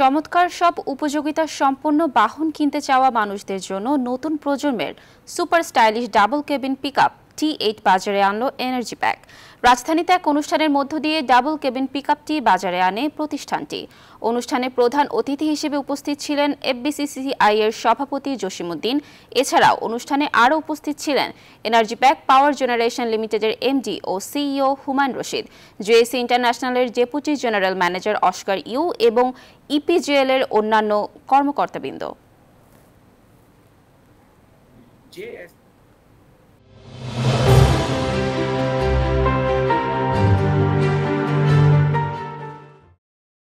চমৎকার সব উপযোগিতা সম্পন্ন বাহন কিনতে চাওয়া মানুষদের জন্য নতুন প্রজন্মের super stylish double cabin pickup T eight বাজারে আনলো এনার্জি প্যাক রাজধানীতে এক অনুষ্ঠানের মধ্য দিয়ে ডাবল কেবিন পিকআপটি বাজারে আনে প্রতিষ্ঠানটি। অনুষ্ঠানে প্রধান অতিথি হিসেবে উপস্থিত ছিলেন এফবিসিসিআই এর সভাপতি জসিমুদ্দিন এছাড়াও অনুষ্ঠানে আরও উপস্থিত ছিলেন এনার্জি প্যাক পাওয়ার জেনারেশন লিমিটেডের এমডি ও CEO Humayun Rashid JAC ইন্টারন্যাশনালের deputy general manager Oscar Yu এবং ইপিজেএল এর অন্যান্য কর্মকর্তাবৃন্দ।